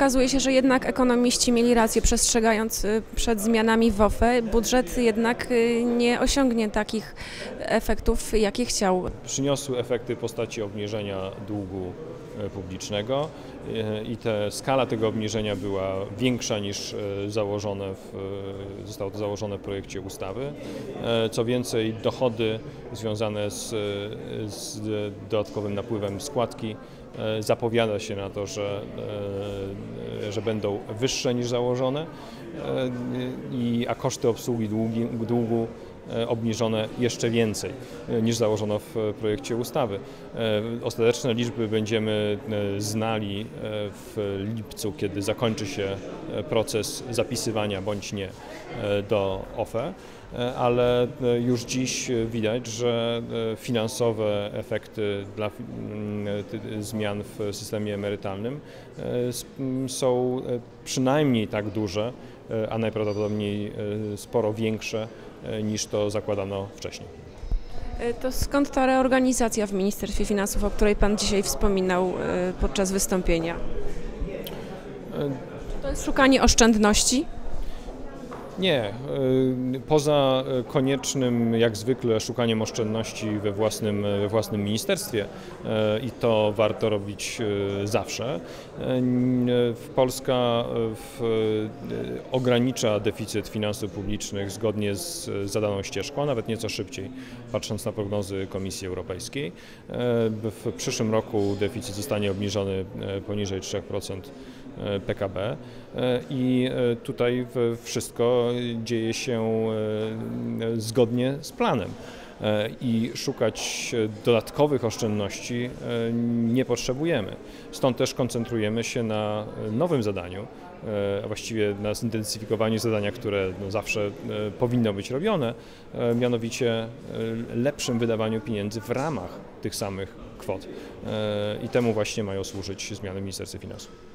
okazuje się, że jednak ekonomiści mieli rację, przestrzegając y, przed zmianami w OFE. Budżet jednak y, nie osiągnie takich efektów, jakie chciał. Przyniosły efekty w postaci obniżenia długu publicznego i te, skala tego obniżenia była większa niż e, założone w, e, zostało to założone w projekcie ustawy. E, Co więcej, dochody związane z, z dodatkowym napływem składki zapowiada się na to, że, że będą wyższe niż założone, i, a koszty obsługi długi, długu obniżone jeszcze więcej e, niż założono w e, projekcie ustawy. E, Ostateczne liczby będziemy e, znali e, w lipcu, kiedy zakończy się e, proces zapisywania bądź nie e, do OFE, e, ale e, już dziś e, widać, że e, finansowe efekty dla fi- m, ty- zmian w systemie emerytalnym e, są e, przynajmniej tak duże, e, a najprawdopodobniej e, sporo większe e, niż to zakładano wcześniej. To skąd ta reorganizacja w Ministerstwie Finansów, o której Pan dzisiaj wspominał podczas wystąpienia? E, To jest szukanie oszczędności? Nie, y, poza koniecznym jak zwykle szukaniem oszczędności we własnym, we własnym ministerstwie y, i to warto robić y, zawsze. Polska w, ogranicza deficyt finansów publicznych zgodnie z zadaną ścieżką, nawet nieco szybciej, patrząc na prognozy Komisji Europejskiej. W przyszłym roku deficyt zostanie obniżony poniżej 3% e, PKB e, i e, tutaj wszystko dzieje się e, zgodnie z planem. E, I szukać e, dodatkowych oszczędności e, nie potrzebujemy. Stąd też koncentrujemy się na e, nowym zadaniu, e, a właściwie na zintensyfikowaniu zadania, które no zawsze e, powinno być robione, e, mianowicie e, lepszym wydawaniu pieniędzy w ramach tych samych kwot. E, I temu właśnie mają służyć zmiany w Ministerstwie Finansów.